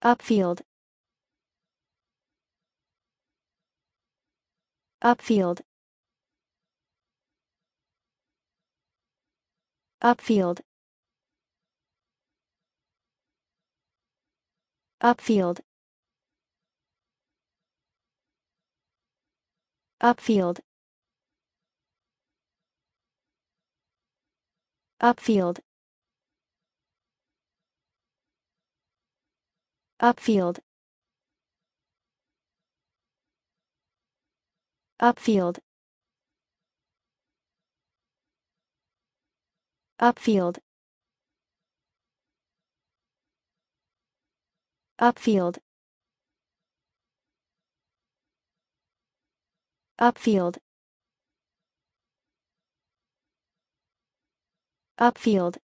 upfield. Upfield. Upfield. Upfield. Upfield. Upfield upfield. Upfield. Upfield. Upfield. Upfield. Upfield